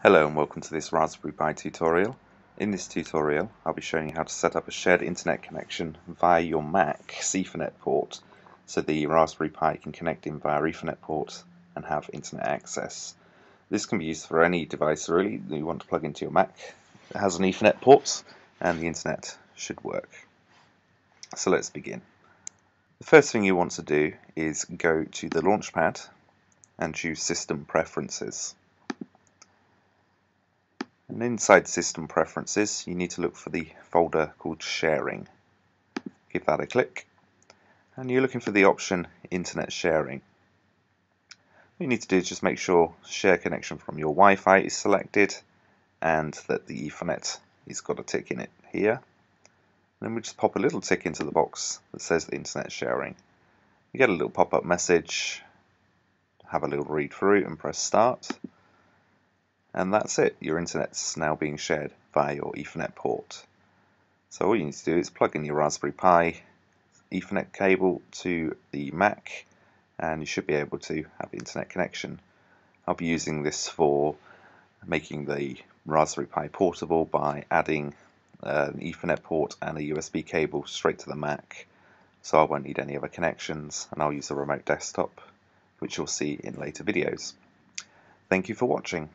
Hello and welcome to this Raspberry Pi tutorial. In this tutorial I'll be showing you how to set up a shared internet connection via your Mac Ethernet port so the Raspberry Pi can connect in via Ethernet port and have internet access. This can be used for any device really that you want to plug into your Mac that has an Ethernet port and the internet should work. So let's begin. The first thing you want to do is go to the Launchpad and choose System Preferences. And inside System Preferences, you need to look for the folder called Sharing. Give that a click, and you're looking for the option Internet Sharing. What you need to do is just make sure Share Connection from your Wi-Fi is selected, and that the Ethernet has got a tick in it here. And then we just pop a little tick into the box that says the Internet Sharing. You get a little pop-up message, have a little read through and press Start and that's it. Your internet's now being shared via your Ethernet port. So all you need to do is plug in your Raspberry Pi Ethernet cable to the Mac and you should be able to have internet connection. I'll be using this for making the Raspberry Pi portable by adding an Ethernet port and a USB cable straight to the Mac so I won't need any other connections and I'll use a remote desktop which you'll see in later videos. Thank you for watching.